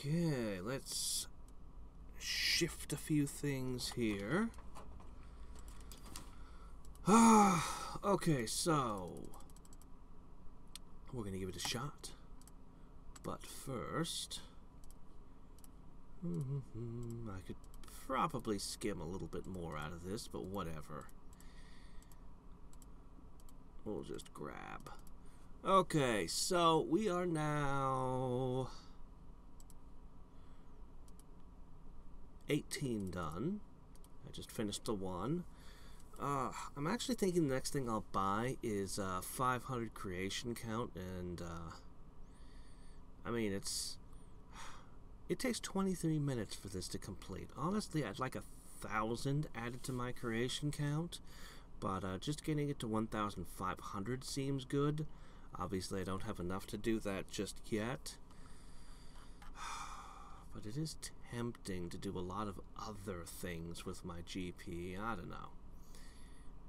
Okay, let's shift a few things here. Okay, so we're gonna give it a shot. But first, I could probably skim a little bit more out of this, but whatever. We'll just grab. Okay, so we are now 18 done. I just finished the one. Uh, I'm actually thinking the next thing I'll buy is uh, 500 creation count, and uh, I mean it's it takes 23 minutes for this to complete. Honestly, I'd like a thousand added to my creation count, but uh, just getting it to 1,500 seems good. Obviously, I don't have enough to do that just yet. But it is tempting to do a lot of other things with my GP. I don't know.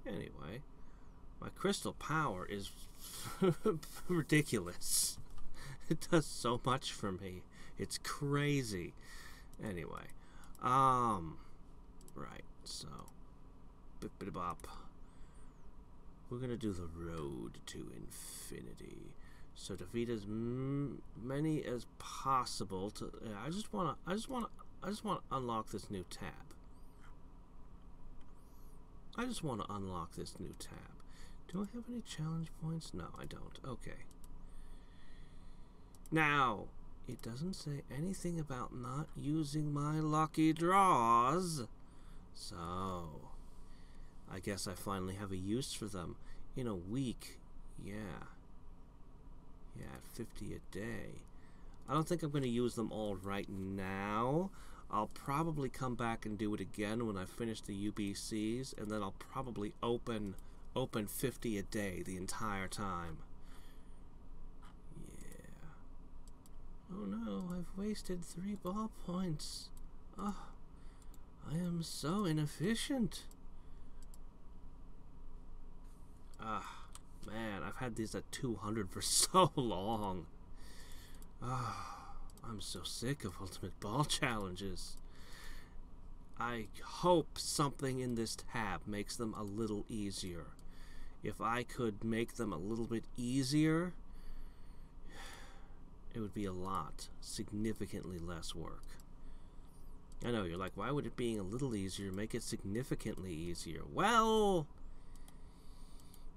Anyway, my crystal power is ridiculous. It does so much for me. It's crazy. Anyway, um, right, so, bip bop. We're gonna do the road to infinity. So defeat as many as possible. To I just wanna, I just wanna, I just wanna unlock this new tab. I just want to unlock this new tab. Do I have any challenge points? No, I don't. Okay. Now, it doesn't say anything about not using my lucky draws. So, I guess I finally have a use for them. In a week, yeah. Yeah, 50 a day. I don't think I'm going to use them all right now. I'll probably come back and do it again when I finish the UBCs, and then I'll probably open open 50 a day the entire time. Yeah. Oh no, I've wasted three ballpoints. Oh, I am so inefficient. Ah, man, I've had these at 200 for so long. Ah. I'm so sick of Ultimate Baal challenges. I hope something in this tab makes them a little easier. If I could make them a little bit easier, it would be a lot, significantly less work. I know, you're like, why would it being a little easier make it significantly easier? Well,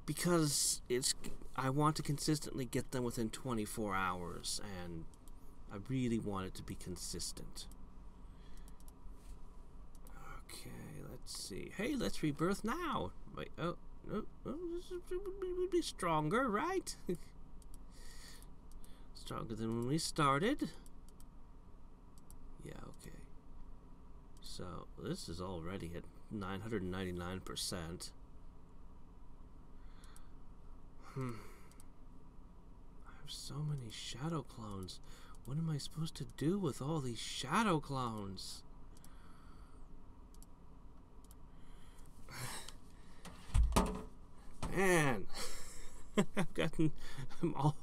because it's I want to consistently get them within 24 hours, and I really want it to be consistent. Okay, let's see. Hey, let's rebirth now. Wait, oh, oh, oh this would be stronger, right? stronger than when we started. Yeah, okay. So, this is already at 999%. Hmm. I have so many shadow clones. What am I supposed to do with all these shadow clones? Man, I've gotten, I'm all,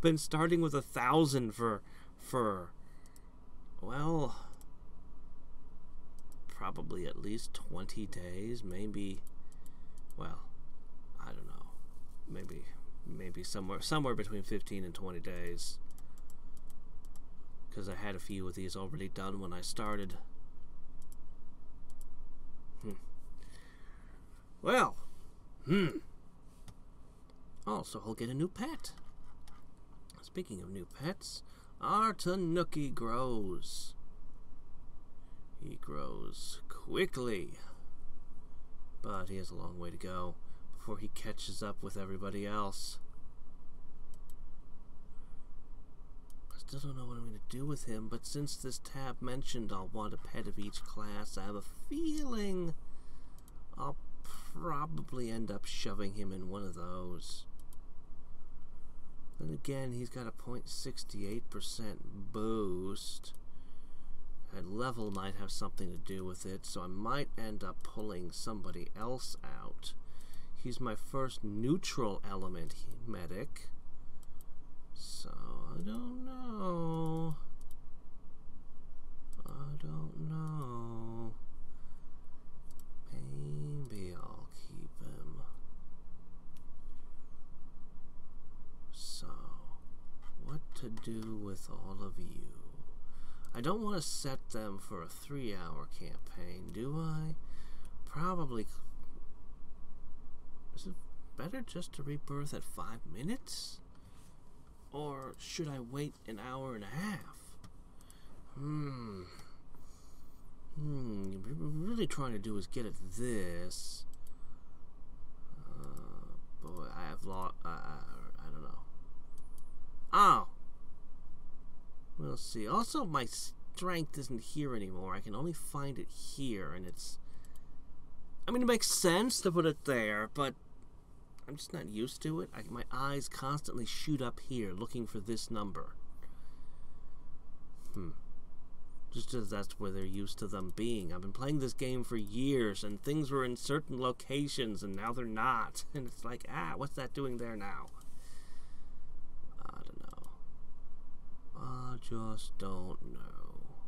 been starting with a thousand for, for, well, probably at least 20 days, maybe, well, I don't know, maybe, maybe somewhere, somewhere between 15 and 20 days because I had a few of these already done when I started. Hmm. Well, hmm. Also, I'll get a new pet. Speaking of new pets, our Tanuki grows. He grows quickly, but he has a long way to go before he catches up with everybody else. I still don't know what I'm going to do with him, but since this tab mentioned I'll want a pet of each class, I have a feeling I'll probably end up shoving him in one of those. Then again, he's got a 0.68% boost. And level might have something to do with it, so I might end up pulling somebody else out. He's my first neutral element medic. So I don't know. I don't know. Maybe I'll keep him. So, what to do with all of you? I don't want to set them for a three hour campaign, do I? Probably is it better just to rebirth at five minutes? Or should I wait an hour and a half? Hmm. Hmm. What we're really trying to do is get at this. Uh, boy, I have lost. Uh, I don't know. Oh! We'll see. Also, my strength isn't here anymore. I can only find it here, and it's. I mean, it makes sense to put it there, but I'm just not used to it. I, my eyes constantly shoot up here looking for this number. Hmm. Just as that's where they're used to them being. I've been playing this game for years, and things were in certain locations, and now they're not. And it's like, ah, what's that doing there now? I don't know. I just don't know.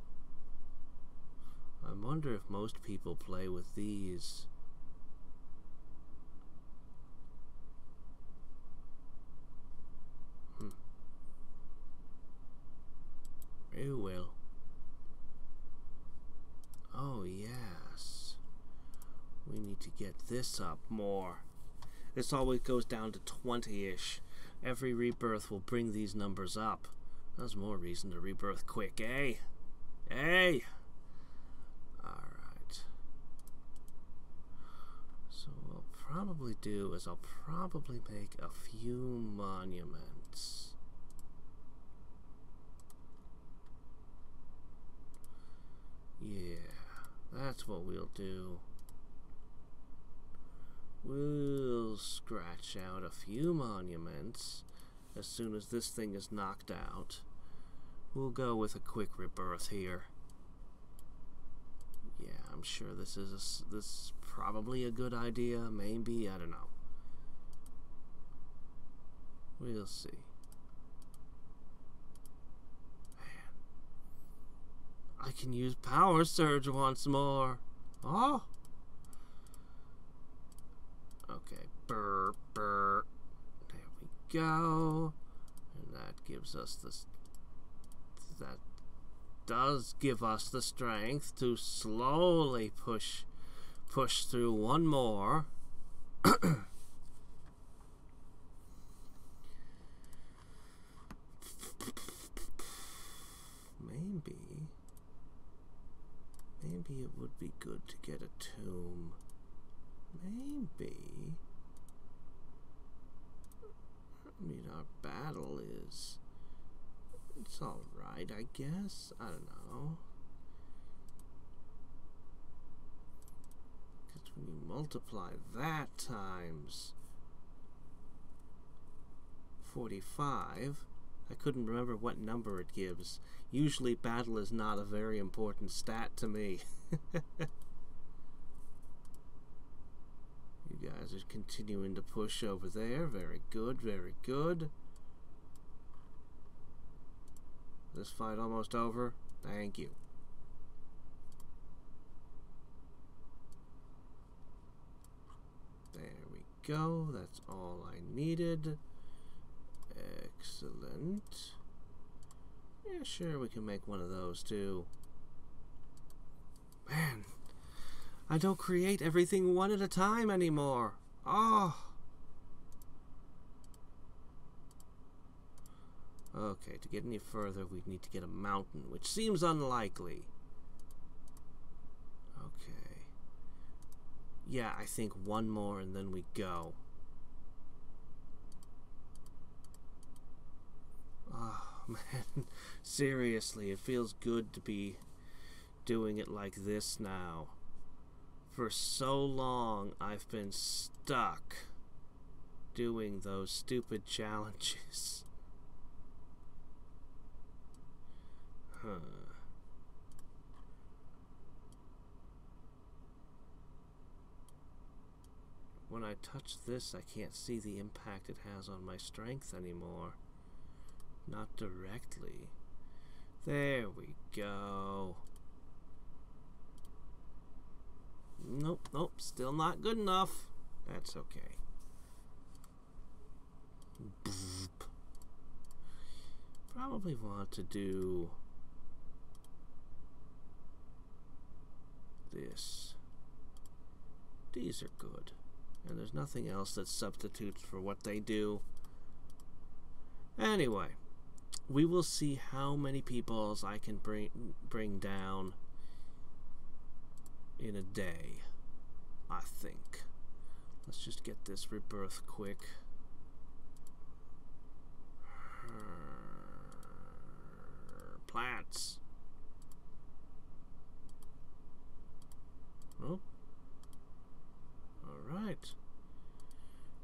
I wonder if most people play with these. Oh well. Oh, yes. We need to get this up more. This always goes down to 20-ish. Every rebirth will bring these numbers up. That's more reason to rebirth quick, eh? Hey! Alright. So what I'll probably do is I'll probably make a few monuments. Yeah. That's what we'll do. We'll scratch out a few monuments as soon as this thing is knocked out. We'll go with a quick rebirth here. Yeah, I'm sure this is a, this is probably a good idea. Maybe I don't know. We'll see. I can use Power Surge once more. Oh. Okay. Burr, burr. There we go. And that gives us this. That does give us the strength to slowly push push through one more. Maybe it would be good to get a tomb. Maybe. I mean, our battle is. It's alright, I guess. I don't know. Because when you multiply that times 45, I couldn't remember what number it gives. Usually battle is not a very important stat to me. you guys are continuing to push over there. Very good, very good. This fight almost over? Thank you. There we go. That's all I needed. Excellent. Yeah, sure, we can make one of those too. Man, I don't create everything one at a time anymore. Oh. Okay, to get any further, we'd need to get a mountain, which seems unlikely. Okay. Yeah, I think one more and then we go. Oh, man. Seriously, it feels good to be doing it like this now. For so long, I've been stuck doing those stupid challenges. Huh. When I touch this, I can't see the impact it has on my strength anymore. Not directly. There we go. Nope, nope, still not good enough. That's okay. probably want to do this. These are good. And there's nothing else that substitutes for what they do. Anyway, we will see how many peoples I can bring bring down in a day. I think. Let's just get this rebirth quick. Plants. Oh. Alright.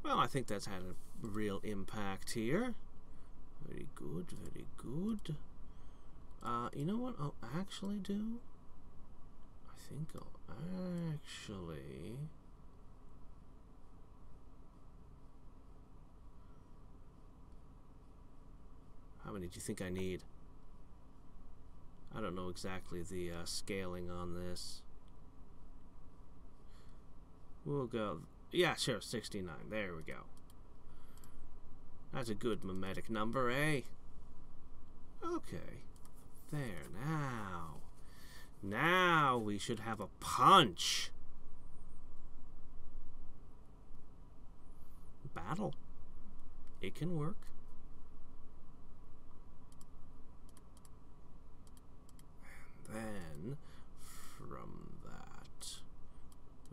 Well, I think that's had a real impact here. Very good, very good. Uh, you know what I'll actually do? I think I'll actually... How many do you think I need? I don't know exactly the uh, scaling on this. We'll go... Yeah, sure, 69. There we go. That's a good mimetic number, eh? Okay. There, now. Now we should have a punch. Battle. It can work. And then, from that,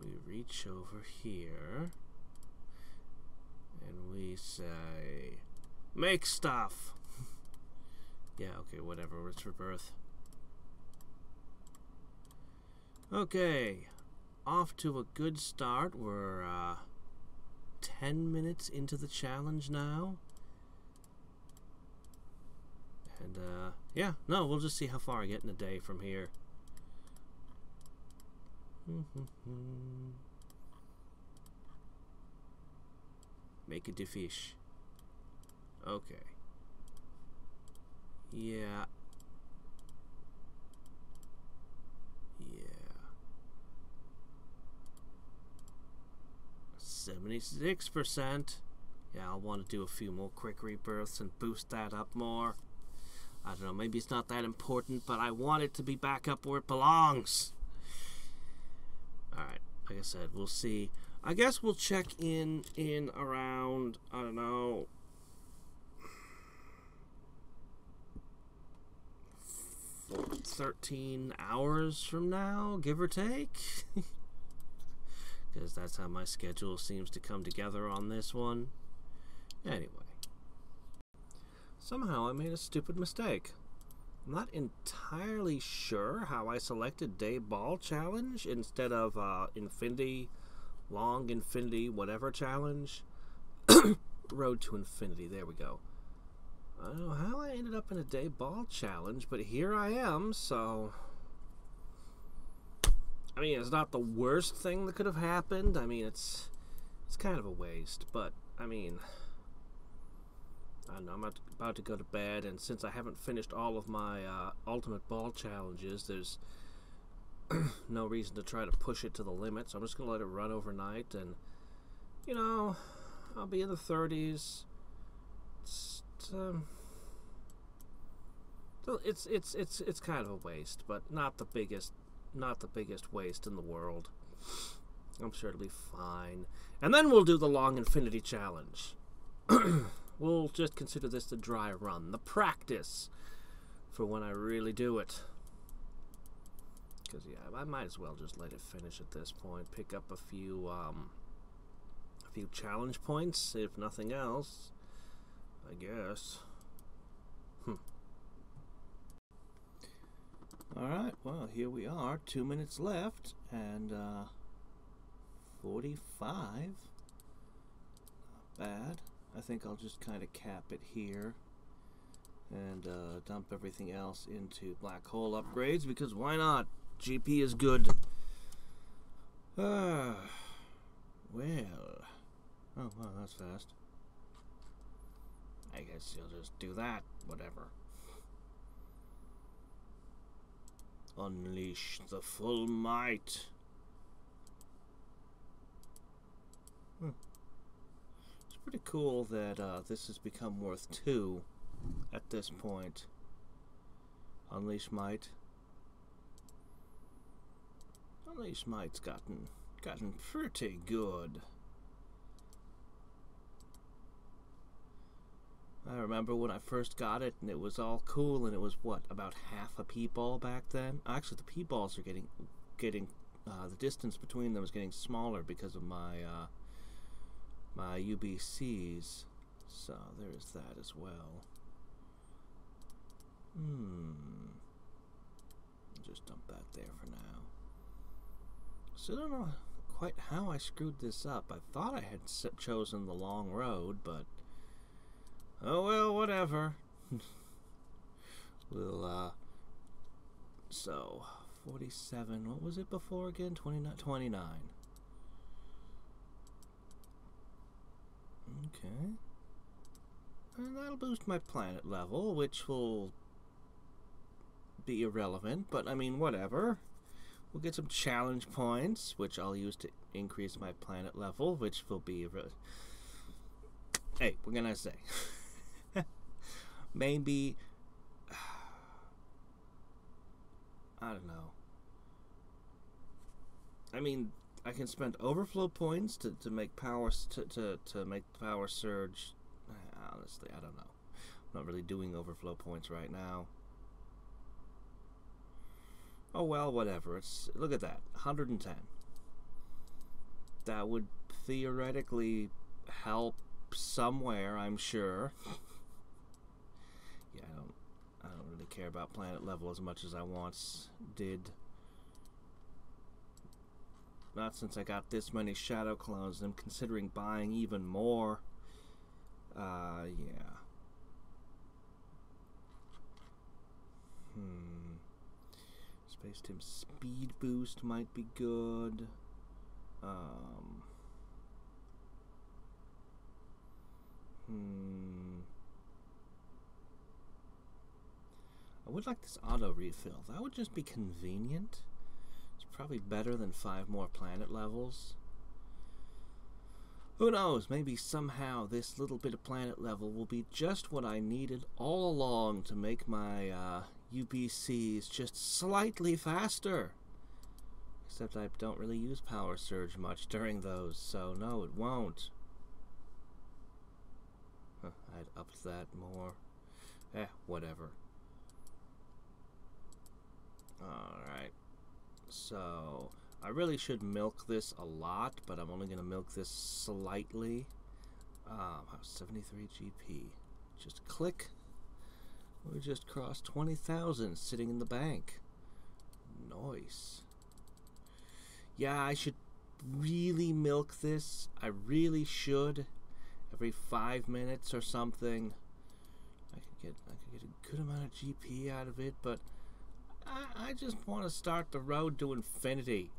we reach over here and we say, make stuff. yeah, okay, whatever. It's rebirth. Okay, off to a good start. We're uh, 10 minutes into the challenge now. And uh, yeah, no, we'll just see how far I get in a day from here. Make it a fish. Okay. Yeah. Yeah. 76%. Yeah, I'll want to do a few more quick rebirths and boost that up more. I don't know, maybe it's not that important, but I want it to be back up where it belongs. Alright, like I said, we'll see. I guess we'll check in in around, I don't know, Thirteen hours from now, give or take, because that's how my schedule seems to come together on this one. Anyway, somehow I made a stupid mistake. I'm not entirely sure how I selected Day Baal Challenge instead of uh, Infinity Long Infinity whatever challenge. Road to Infinity, there we go. I don't know how I ended up in a day Baal challenge, but here I am, so... I mean, it's not the worst thing that could have happened. I mean, it's it's kind of a waste, but, I mean... I don't know, I'm about to go to bed, and since I haven't finished all of my uh, Ultimate Baal challenges, there's no reason to try to push it to the limit, so I'm just going to let it run overnight, and, you know, I'll be in the 30s. It's, um, it's it's it's it's kind of a waste, but not the biggest not the biggest waste in the world. I'm sure it'll be fine. And then we'll do the long infinity challenge. we'll just consider this the dry run, the practice for when I really do it. Because yeah, I might as well just let it finish at this point. Pick up a few um, a few challenge points, if nothing else. I guess. Hmm. Alright, well, here we are. Two minutes left, and, uh, 45. Not bad. I think I'll just kind of cap it here and uh, dump everything else into black hole upgrades because why not? GP is good. Ah, well. Oh, well, that's fast. I guess you'll just do that, whatever. Unleash the full might. Hmm. It's pretty cool that uh, this has become worth two. at this point. Unleash Might. Unleash Might's gotten gotten pretty good. I remember when I first got it and it was all cool and it was what about half a P. Baal back then. Actually, the P. Baals are getting getting uh, the distance between them is getting smaller because of my uh, my UBCs. So there's that as well. Hmm. Just dump that there for now. I don't know quite how I screwed this up. I thought I had chosen the long road, but oh well, whatever. we'll uh. So 47. What was it before again? 29. 29. Okay. And that'll boost my planet level, which will be irrelevant, but I mean, whatever. We'll get some challenge points, which I'll use to increase my planet level, which will be. Hey, we're gonna say. Maybe. I don't know. I mean, I can spend overflow points to, to make power to, to, to make power surge. Honestly, I don't know. I'm not really doing overflow points right now. Oh well, whatever. It's look at that, 110. That would theoretically help somewhere, I'm sure. yeah, I don't, I don't really care about planet level as much as I once did. Not since I got this many shadow clones. I'm considering buying even more. Uh, yeah. Hmm. Space Tim speed boost might be good. Um. Hmm. I would like this auto refill. That would just be convenient. It's probably better than five more planet levels. Who knows, maybe somehow this little bit of planet level will be just what I needed all along to make my uh, UBCs just slightly faster. Except I don't really use Power Surge much during those, so no, it won't. Huh, I'd upped that more. Eh, whatever. Alright. So, I really should milk this a lot, but I'm only going to milk this slightly. Um, 73 GP. Just click. We just crossed 20,000 sitting in the bank. Nice. Yeah, I should really milk this. I really should. Every five minutes or something. I could get I could get a good amount of GP out of it, but I, I just want to start the road to infinity.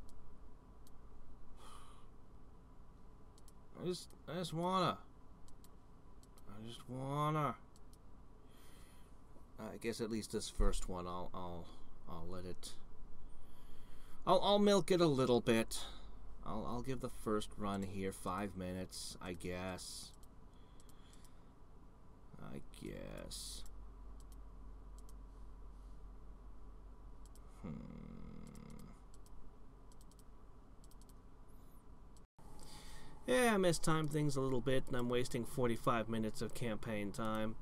I just, I just wanna. I just wanna. I guess at least this first one, I'll, I'll, I'll let it. I'll, I'll milk it a little bit. I'll, I'll give the first run here five minutes, I guess. I guess. Hmm. Yeah, I mistimed things a little bit, and I'm wasting 45 minutes of campaign time.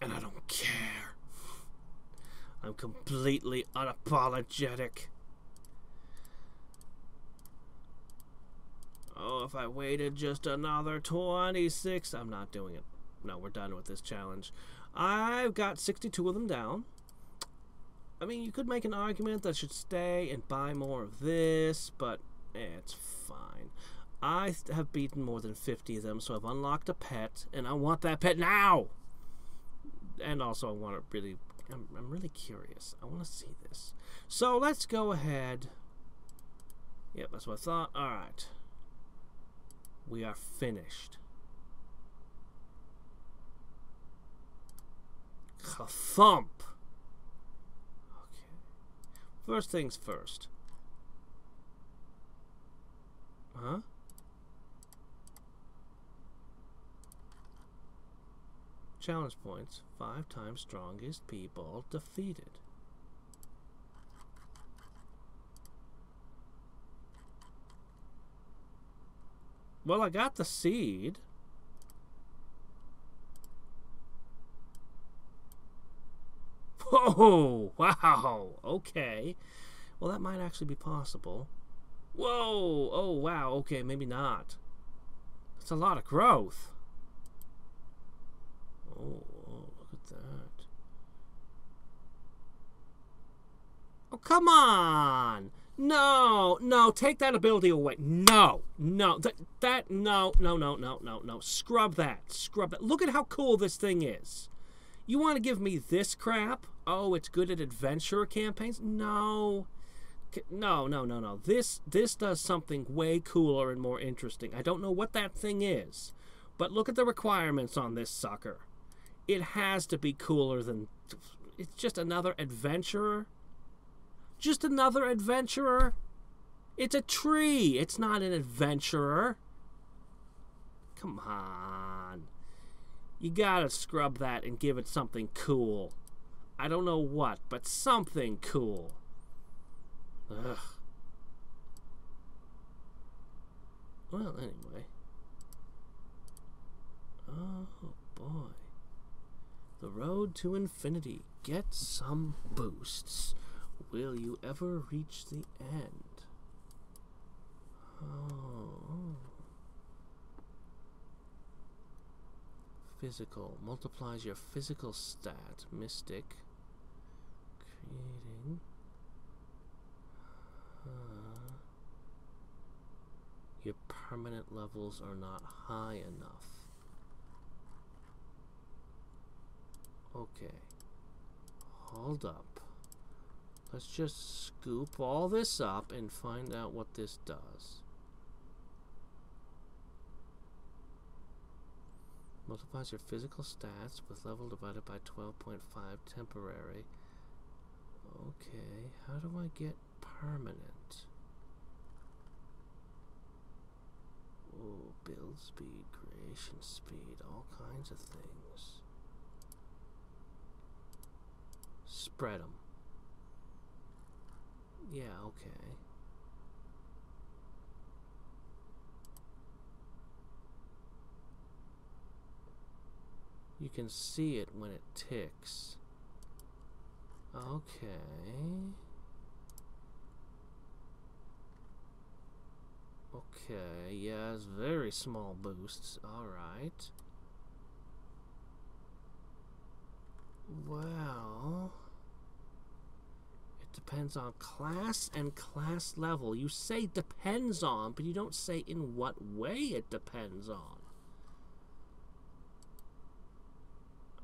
And I don't care. I'm completely unapologetic. Oh, if I waited just another 26... I'm not doing it. No, we're done with this challenge. I've got 62 of them down. I mean, you could make an argument that I should stay and buy more of this, but eh, it's fine. I have beaten more than 50 of them, so I've unlocked a pet, and I want that pet now! And also, I want to really... I'm, I'm really curious. I want to see this. So, let's go ahead. Yep, that's what I thought. Alright. We are finished. Thump! Okay. First things first. Huh? Challenge points. Five times strongest people defeated. Well, I got the seed. Whoa! Wow! Okay. Well, that might actually be possible. Whoa! Oh, wow. Okay, maybe not. That's a lot of growth. Oh, oh, look at that. Oh, come on! No, no, take that ability away. No, no, that, that, no, no, no, no, no, no. Scrub that, scrub that. Look at how cool this thing is. You want to give me this crap? Oh, it's good at adventure campaigns? No. No, no, no, no. This this does something way cooler and more interesting. I don't know what that thing is, but look at the requirements on this sucker. It has to be cooler than it's just another adventurer. Just another adventurer. It's a tree. It's not an adventurer. Come on. You gotta scrub that and give it something cool. I don't know what, but something cool. Ugh. Well, anyway. Oh, boy. The road to infinity. Get some boosts. Will you ever reach the end? Oh. Physical. Multiplies your physical stat. Mystic. Creating. Your permanent levels are not high enough. Okay. Hold up. Let's just scoop all this up and find out what this does. Multiplies your physical stats with level divided by 12.5 temporary. Okay, how do I get permanent? Oh, build speed, creation speed, all kinds of things. Spread them. Yeah, okay. You can see it when it ticks. Okay. Okay, yeah, it's very small boosts. Alright. Well... It depends on class and class level. You say depends on, but you don't say in what way it depends on.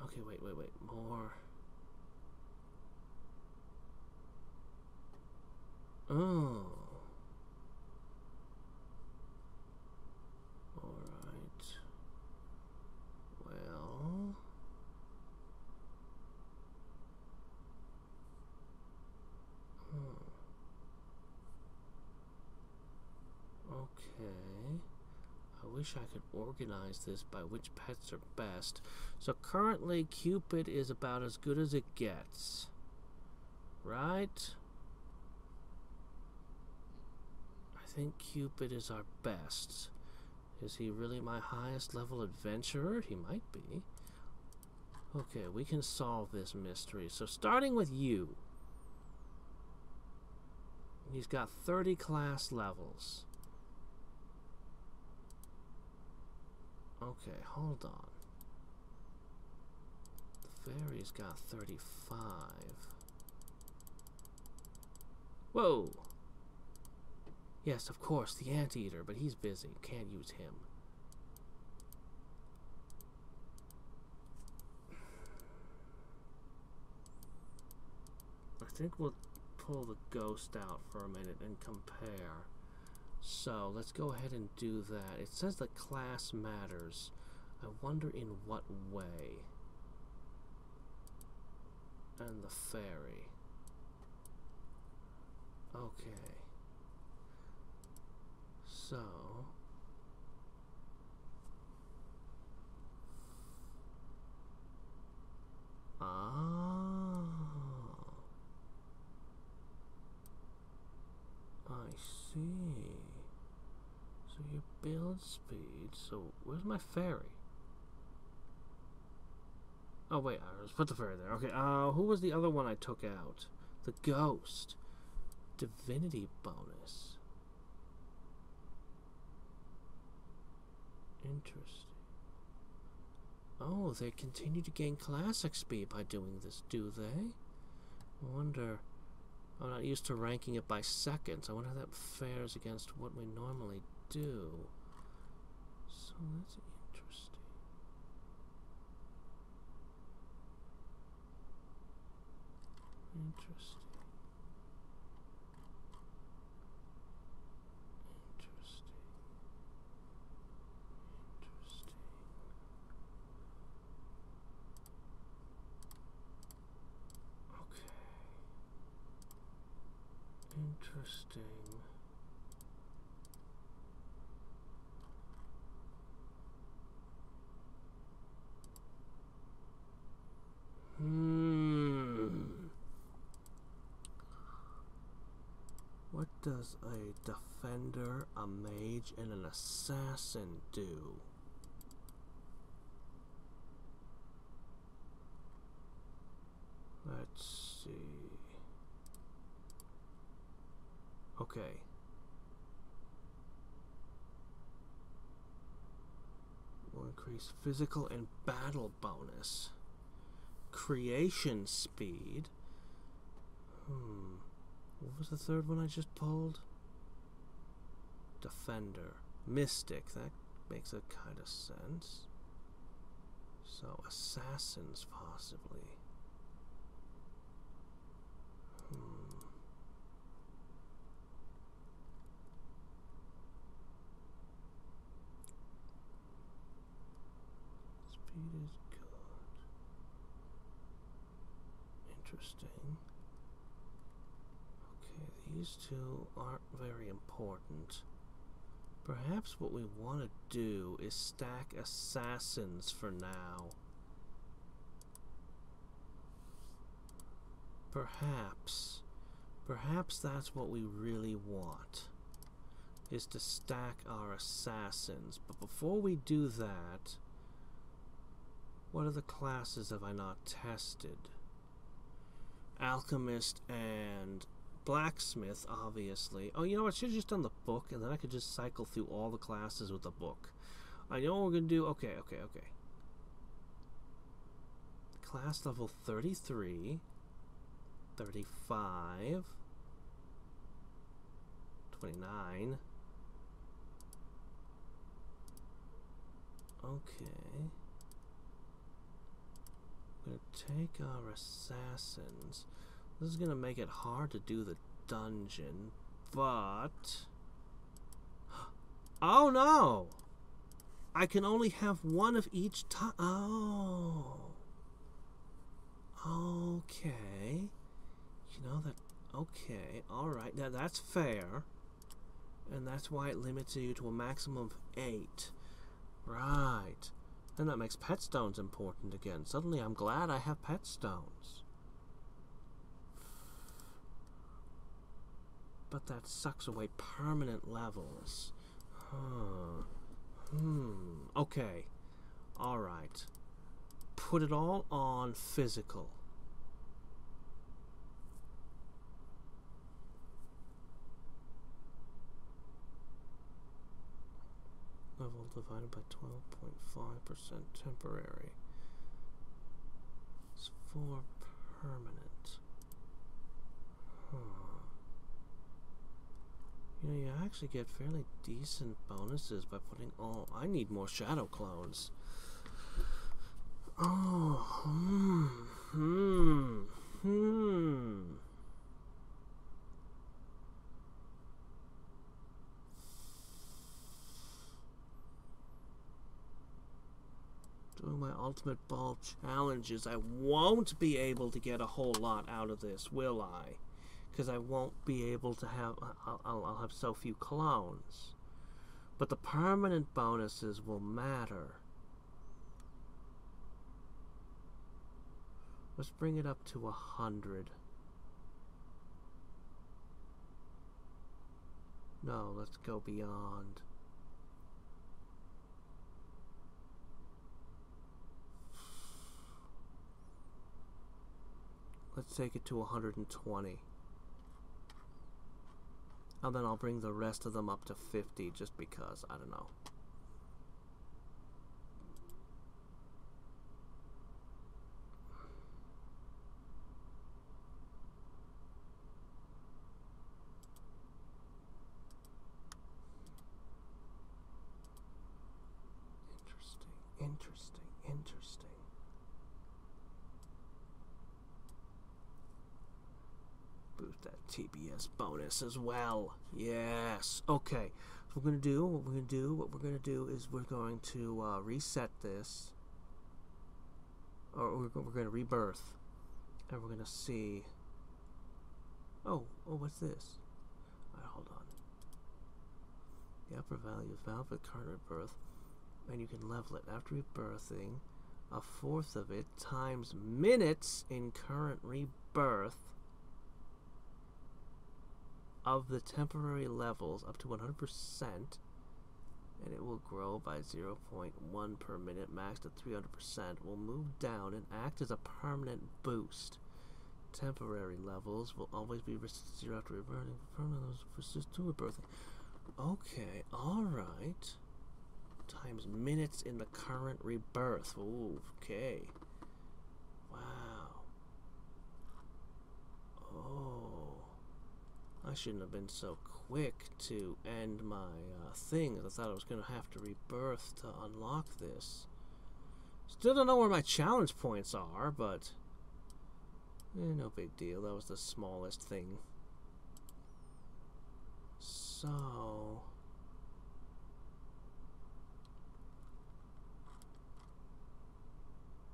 Okay, wait, wait, wait. More. Oh. Alright. Well... Hmm. Okay. I wish I could organize this by which pets are best. So currently Cupid is about as good as it gets. Right? I think Cupid is our best. Is he really my highest level adventurer? He might be. Okay, we can solve this mystery. So starting with you. He's got 30 class levels. Okay, hold on. The fairy's got 35. Whoa! Yes, of course, the anteater, but he's busy. Can't use him. I think we'll pull the ghost out for a minute and compare. So let's go ahead and do that. It says that class matters. I wonder in what way. And the fairy. Okay. So... Ah. I see. So your build speed. So where's my fairy? Oh wait, I was put the fairy there. Okay. Uh, who was the other one I took out? The ghost. Divinity bonus. Interesting. Oh, they continue to gain class XP by doing this, do they? I wonder. I'm not used to ranking it by seconds. I wonder how that fares against what we normally do. So that's interesting. Interesting. Interesting. Interesting. Okay. Interesting. Hmm. What does a defender, a mage, and an assassin do? Let's see. Okay. Will increase physical and battle bonus. Creation speed. Hmm. What was the third one I just pulled? Defender. Mystic. That makes a kind of sense. So, assassins, possibly. Hmm. Speed is good. Interesting. These two aren't very important. Perhaps what we want to do is stack assassins for now. Perhaps. Perhaps that's what we really want. Is to stack our assassins. But before we do that, what other classes have I not tested? Alchemist and Blacksmith, obviously. Oh, you know, what? I should have just done the book, and then I could just cycle through all the classes with the book. I know what we're going to do. Okay, okay, okay. Class level 33, 35, 29. Okay. We're going to take our assassins. This is to make it hard to do the dungeon, but... Oh no! I can only have one of each time. Oh. Okay. You know that... Okay, alright. Now that's fair. And that's why it limits you to a maximum of eight. Right. And that makes pet stones important again. Suddenly I'm glad I have pet stones. But that sucks away permanent levels. Huh. Hmm. Okay. Alright. Put it all on physical. Level divided by 12.5% temporary. It's for permanent. Huh. You know, you actually get fairly decent bonuses by putting all... I need more shadow clones. Oh, hmm, hmm, hmm. Doing my ultimate Baal challenges, I won't be able to get a whole lot out of this, will I? Because I won't be able to have, I'll, I'll, have so few clones. But the permanent bonuses will matter. Let's bring it up to a hundred. No, let's go beyond. Let's take it to 120. And then I'll bring the rest of them up to 50 just because, I don't know. Interesting, interesting, interesting. Boost TBS bonus as well. Yes. Okay. We're gonna do what we're gonna do. What we're gonna do is we're going to uh, reset this, or we're, we're gonna rebirth, and we're gonna see. Oh, oh, what's this? All right, hold on. The upper value of valid for current rebirth, and you can level it after rebirthing. A fourth of it times minutes in current rebirth of the temporary levels up to 100% and it will grow by 0.1 per minute max to 300% will move down and act as a permanent boost. Temporary levels will always be resisted zero after rebirthing permanent levels persist to rebirthing okay all right. Times minutes in the current rebirth. Ooh, okay. Wow oh I shouldn't have been so quick to end my uh, thing. I thought I was going to have to rebirth to unlock this. Still don't know where my challenge points are, but eh, no big deal. That was the smallest thing. So...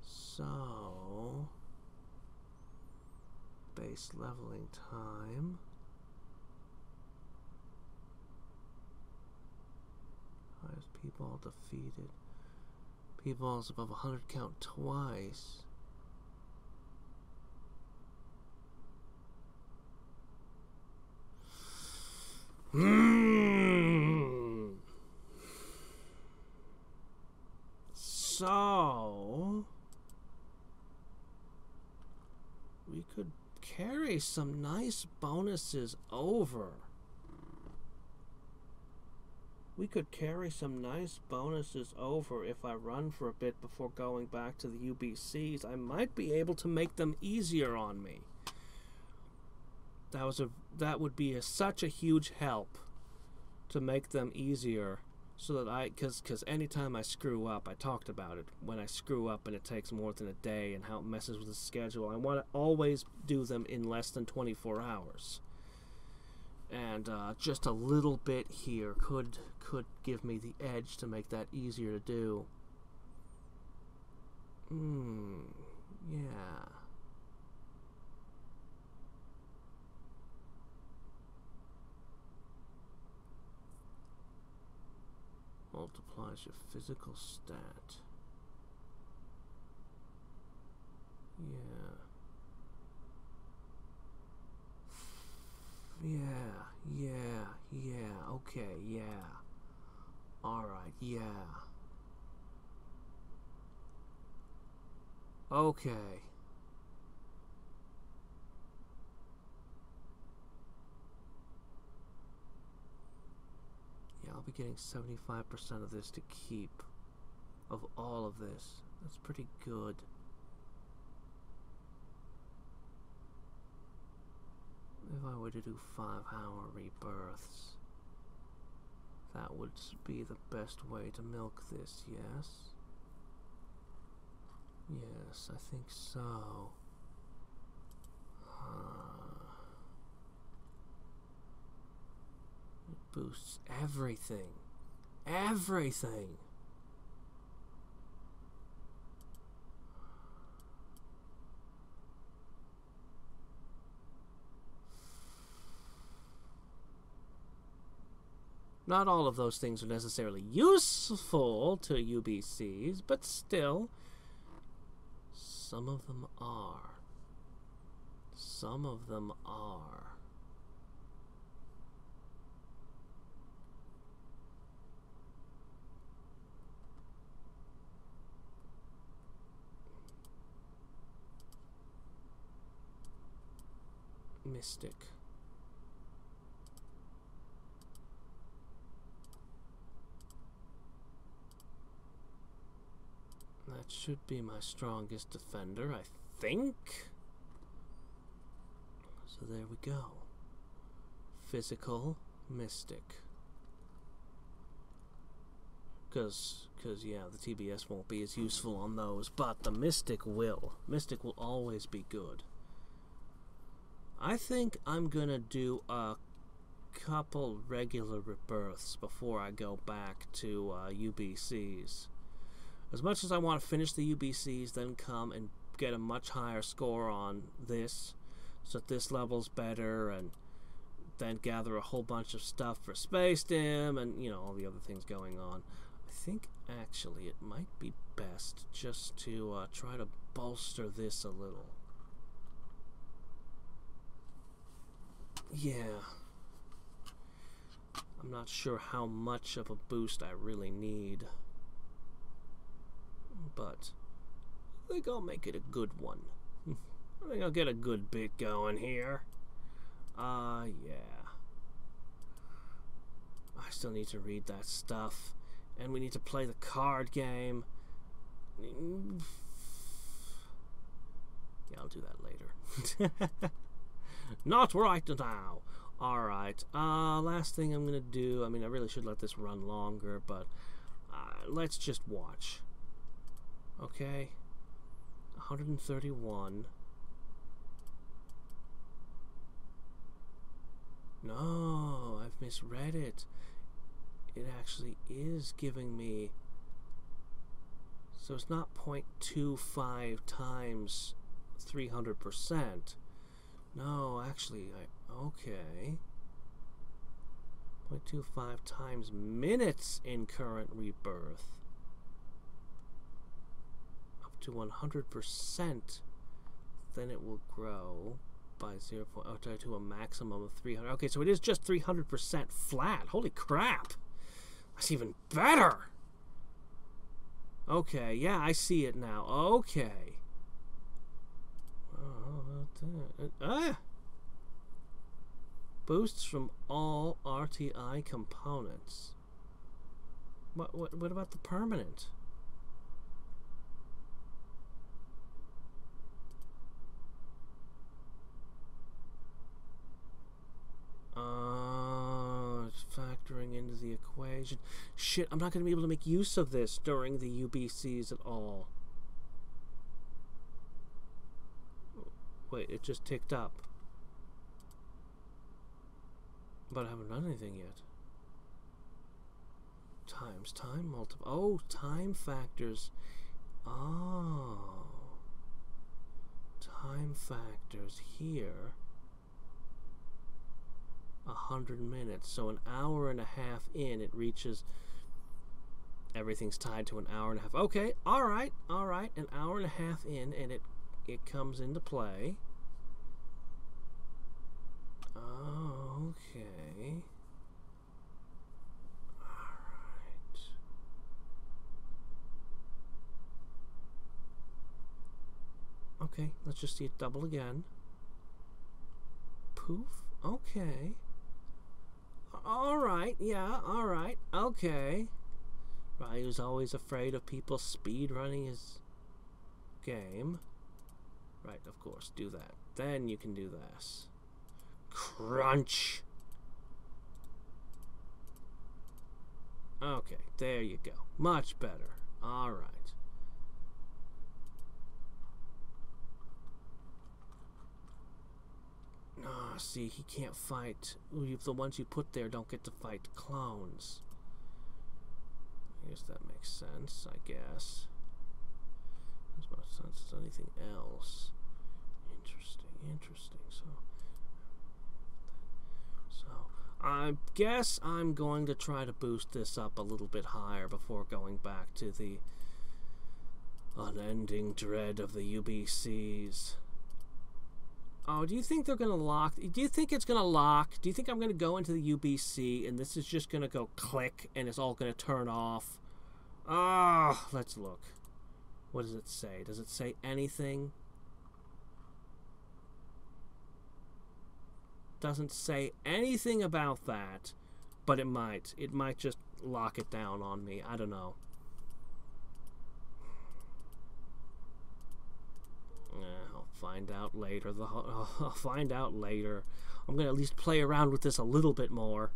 So... Base leveling time... Highest P-Baal defeated. P-Baals above 100 count twice. Hmm. So we could carry some nice bonuses over we could carry some nice bonuses over if I run for a bit before going back to the UBCs. I might be able to make them easier on me. That was a that would be a, such a huge help to make them easier so that I cuz cuz anytime I screw up, I talked about it. When I screw up and it takes more than a day and how it messes with the schedule, I want to always do them in less than 24 hours and uh, just a little bit here could could give me the edge to make that easier to do. Hmm, yeah. Multiplies your physical stat. Yeah. Yeah, yeah, yeah, okay, yeah. Alright, yeah. Okay. Yeah, I'll be getting 75% of this to keep. Of all of this. That's pretty good. If I were to do five hour rebirths, that would be the best way to milk this, yes? Yes, I think so. Uh, it boosts everything. Everything! Not all of those things are necessarily useful to UBCs, but still. Some of them are. Some of them are. Mystic. Should be my strongest defender, I think. So there we go. Physical Mystic. Because, cause, yeah, the TBS won't be as useful on those, but the Mystic will. Mystic will always be good. I think I'm gonna do a couple regular rebirths before I go back to uh, UBCs. As much as I want to finish the UBCs, then come and get a much higher score on this, so that this level's better, and then gather a whole bunch of stuff for Space Dim, and you know all the other things going on. I think actually it might be best just to uh, try to bolster this a little. Yeah. I'm not sure how much of a boost I really need. But I think I'll make it a good one. I think I'll get a good bit going here. Ah, uh, yeah. I still need to read that stuff. And we need to play the card game. Yeah, I'll do that later. Not right now. Alright, uh, last thing I'm gonna do, I mean, I really should let this run longer, but uh, let's just watch. Okay? 131. No, I've misread it. It actually is giving me... So it's not 0.25 times 300%. No, actually, I okay. 0.25 times minutes in current rebirth. To 100%. Then it will grow by 0. Oh, to a maximum of 300. Okay, so it is just 300% flat. Holy crap. That's even better. Okay, yeah, I see it now. Okay. Ah! Boosts from all RTI components. What, what, what about the permanent? Uh, factoring into the equation. Shit, I'm not going to be able to make use of this during the UBCs at all. Wait, it just ticked up. But I haven't done anything yet. Times time multiple. Oh, time factors. Oh. Time factors here. A hundred minutes. So an hour and a half in, it reaches. Everything's tied to an hour and a half. Okay, all right, all right. An hour and a half in, and it it comes into play. Okay. Alright. Okay, let's just see it double again. Poof. Okay. Alright, yeah, alright, okay. Ryu's always afraid of people speed running his game. Right, of course, do that. Then you can do this. Crunch. Okay, there you go. Much better. Alright. Ah, oh, see, he can't fight. The ones you put there don't get to fight clones. I guess that makes sense, I guess. As much sense as anything else. Interesting, interesting. So, so I guess I'm going to try to boost this up a little bit higher before going back to the Unending dread of the UBCs. Oh, do you think they're gonna lock? Do you think it's gonna lock? Do you think I'm gonna go into the UBC and this is just gonna go click and it's all gonna turn off? Ah, oh, let's look. What does it say? Does it say anything? Doesn't say anything about that, but it might. It might just lock it down on me. I don't know. I'll find out later. The I'll find out later. I'm gonna at least play around with this a little bit more.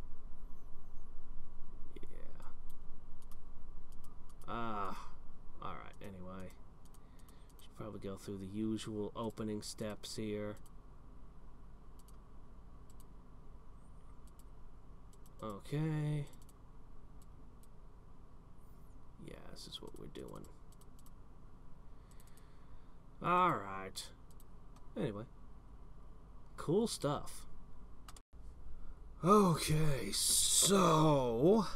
Yeah. Ah. Uh, all right. Anyway, should probably go through the usual opening steps here. Okay. Yeah, this is what we're doing. Alright. Anyway. Cool stuff. Okay, so...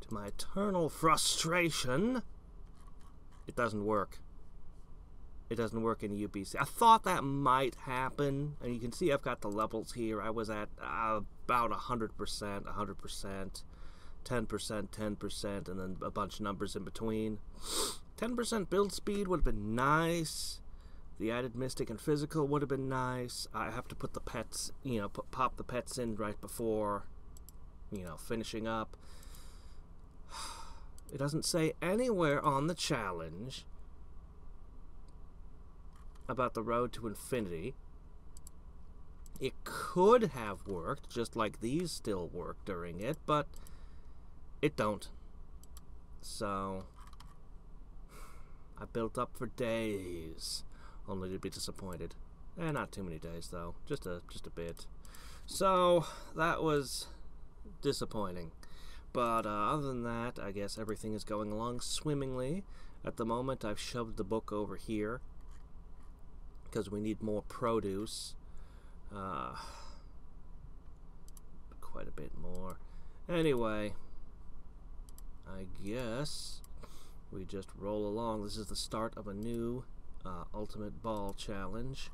To my eternal frustration... It doesn't work. It doesn't work in UBC. I thought that might happen, and you can see I've got the levels here. I was at uh, about 100%, 100%, 10%, 10%, and then a bunch of numbers in between. 10% build speed would have been nice. The added mystic and physical would have been nice. I have to put the pets, you know, put, pop the pets in right before, you know, finishing up. It doesn't say anywhere on the challenge about the road to infinity. It could have worked, just like these still work during it, but it don't. So, I built up for days, only to be disappointed. Eh, not too many days though, just a just a bit. So that was disappointing. But uh, other than that, I guess everything is going along swimmingly. At the moment, I've shoved the book over here because we need more produce. Uh, quite a bit more. Anyway, I guess we just roll along. This is the start of a new uh, Ultimate Baal Challenge.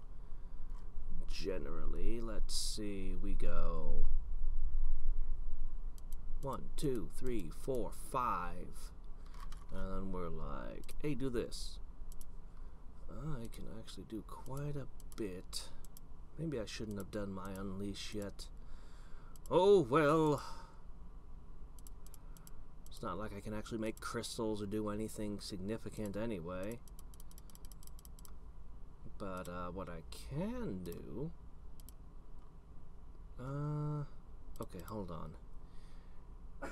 Generally, let's see, we go one, two, three, four, five. And then we're like, hey, do this. I can actually do quite a bit. Maybe I shouldn't have done my unleash yet. Oh, well. It's not like I can actually make crystals or do anything significant anyway. But uh, what I can do... Uh, okay, hold on.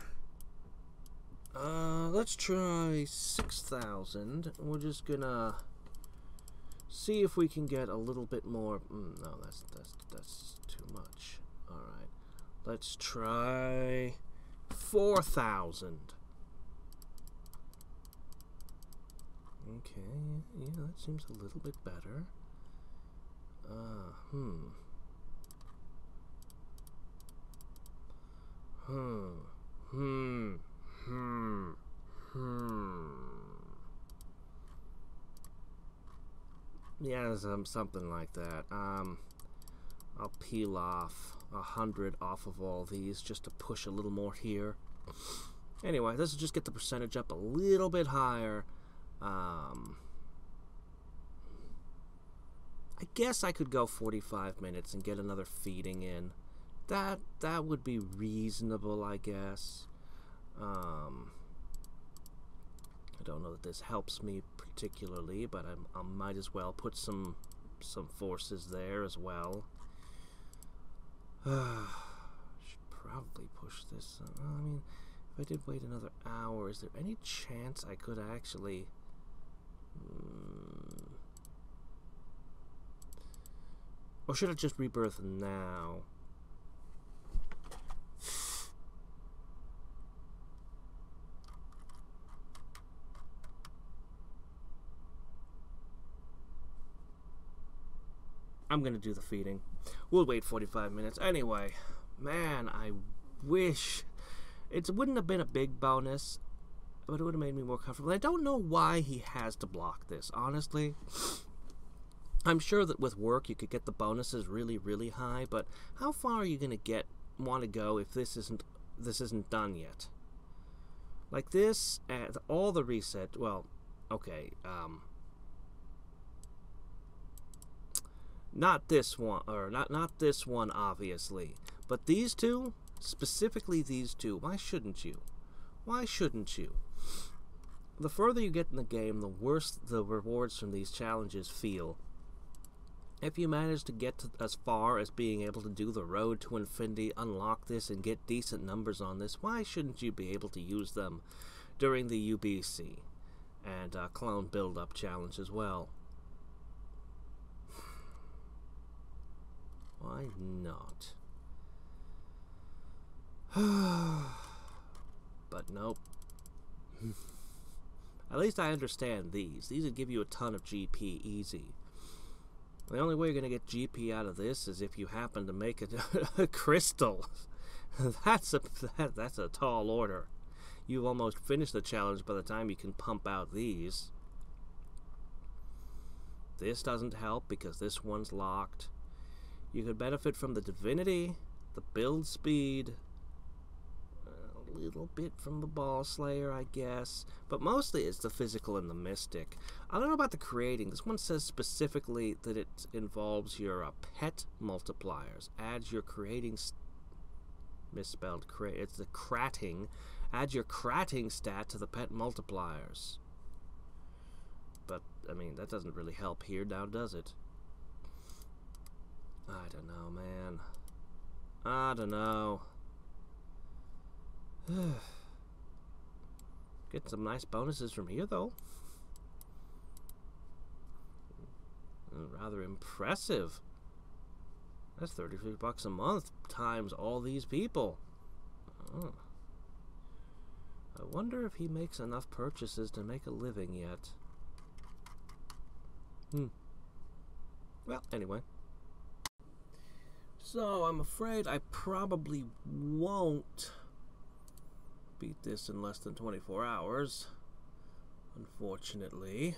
Uh, let's try 6,000. We're just gonna see if we can get a little bit more. Mm, no, that's, that's, that's too much. Alright. Let's try 4,000. Okay, yeah, that seems a little bit better. Uh, hmm. Hmm. Hmm. Hmm. Hmm. Yeah, something like that. Um, I'll peel off a hundred off of all these just to push a little more here. Anyway, this will just get the percentage up a little bit higher. Um, I guess I could go 45 minutes and get another feeding in. That that would be reasonable, I guess. Um, I don't know that this helps me particularly, but I'm, I might as well put some some forces there as well. should probably push this. Uh, I mean, if I did wait another hour, is there any chance I could actually Hmm. Or should I just rebirth now? I'm gonna do the feeding. We'll wait 45 minutes. Anyway, man, I wish it wouldn't have been a big bonus but it would have made me more comfortable. I don't know why he has to block this, honestly. I'm sure that with work you could get the bonuses really, really high, but how far are you going to get want to go if this isn't this isn't done yet? Like this, and all the reset. Well, okay. Um, not this one, or not not this one, obviously, but these two, specifically these two. Why shouldn't you? Why shouldn't you? The further you get in the game, the worse the rewards from these challenges feel. If you manage to get to as far as being able to do the road to infinity, unlock this, and get decent numbers on this, why shouldn't you be able to use them during the UBC and uh, clone build up challenge as well? Why not? but nope. At least I understand these. These would give you a ton of GP easy. The only way you're going to get GP out of this is if you happen to make it a crystal. that's a that, that's a tall order. You've almost finished the challenge by the time you can pump out these. This doesn't help because this one's locked. You could benefit from the divinity, the build speed, little bit from the Baal Slayer, I guess. But mostly it's the physical and the mystic. I don't know about the creating. This one says specifically that it involves your uh, pet multipliers. Adds your creating... misspelled. Cra it's the cratting. Add your cratting stat to the pet multipliers. But, I mean, that doesn't really help here now, does it? I don't know, man. I don't know. Get some nice bonuses from here, though. Rather impressive. That's 33 bucks a month times all these people. Oh. I wonder if he makes enough purchases to make a living yet. Hmm. Well, anyway. So, I'm afraid I probably won't beat this in less than 24 hours. Unfortunately.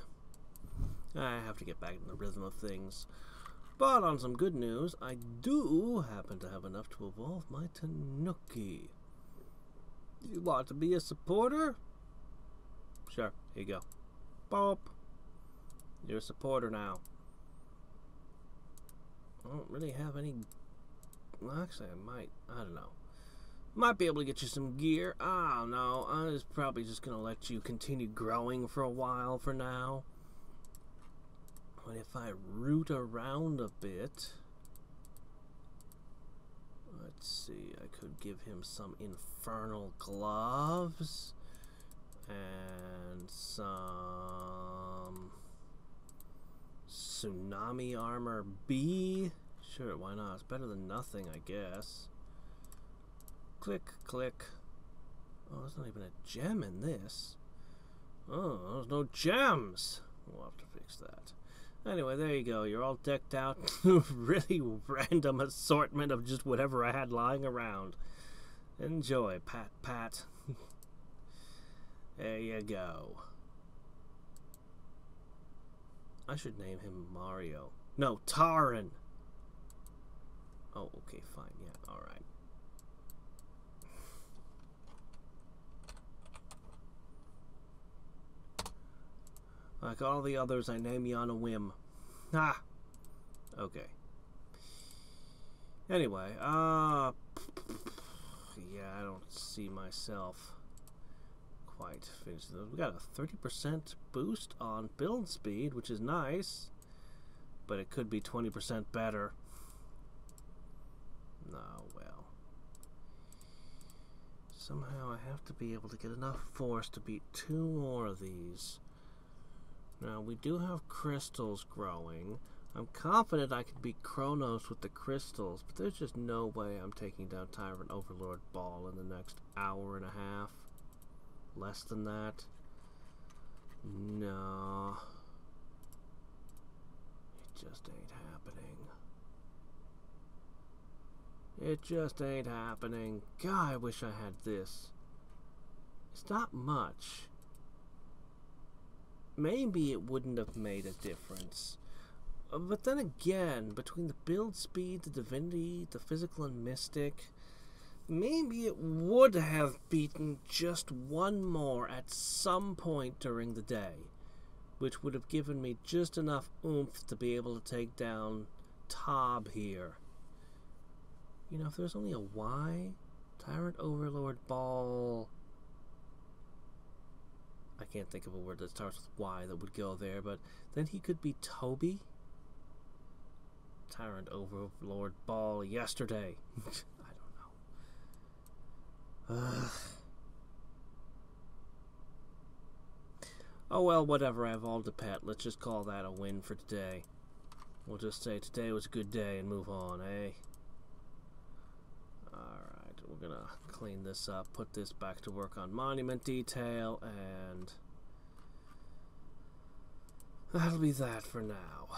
I have to get back in the rhythm of things. But on some good news, I do happen to have enough to evolve my Tanuki. You want to be a supporter? Sure, here you go. Bop. You're a supporter now. I don't really have any... Well, actually, I might. I don't know. Might be able to get you some gear. I don't know. I was probably just going to let you continue growing for a while for now. But if I root around a bit... Let's see, I could give him some infernal gloves and some tsunami armor B. Sure, why not? It's better than nothing, I guess. Click, click. Oh, there's not even a gem in this. Oh, there's no gems. We'll have to fix that. Anyway, there you go. You're all decked out. really random assortment of just whatever I had lying around. Enjoy, Pat Pat. there you go. I should name him Mario. No, Tarin. Oh, okay, fine. Yeah, alright. Like all the others, I name you on a whim. Ah! Okay. Anyway, uh... Yeah, I don't see myself quite finished. We got a 30% boost on build speed, which is nice. But it could be 20% better. Oh, well. Somehow I have to be able to get enough force to beat two more of these. Now, we do have crystals growing. I'm confident I could beat Kronos with the crystals, but there's just no way I'm taking down Tyrant Overlord Baal in the next hour and a half. Less than that. No. It just ain't happening. It just ain't happening. God, I wish I had this. It's not much. Maybe it wouldn't have made a difference. Uh, But then again, between the build speed, the divinity, the physical and mystic, maybe it would have beaten just one more at some point during the day, which would have given me just enough oomph to be able to take down Tob here. You know, if there's only a Y, Tyrant Overlord Baal. I can't think of a word that starts with Y that would go there, but then he could be Toby. Tyrant Overlord Baal yesterday. I don't know. Ugh. Oh well, whatever. I evolved a pet. Let's just call that a win for today. We'll just say today was a good day and move on, eh? Alright, we're gonna clean this up, put this back to work on monument detail, and that'll be that for now.